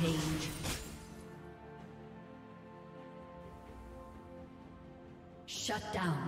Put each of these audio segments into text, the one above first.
Rampage. Shut down.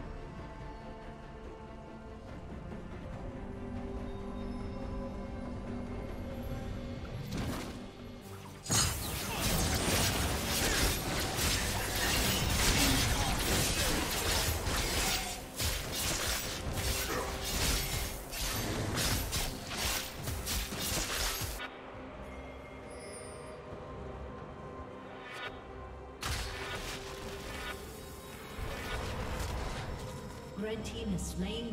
Slain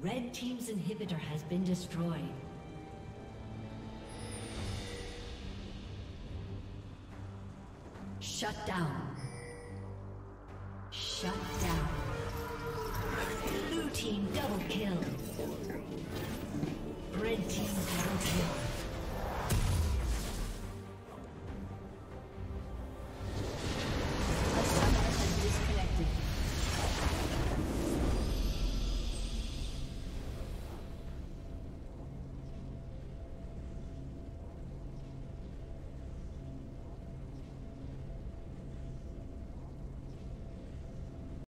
Red Team's inhibitor has been destroyed. Shut down. Shut down. Blue Team double kill.